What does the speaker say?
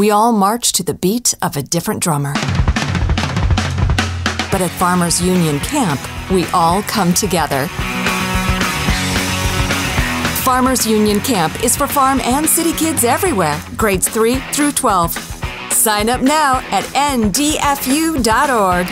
we all march to the beat of a different drummer. But at Farmers Union Camp, we all come together. Farmers Union Camp is for farm and city kids everywhere, grades 3 through 12. Sign up now at ndfu.org.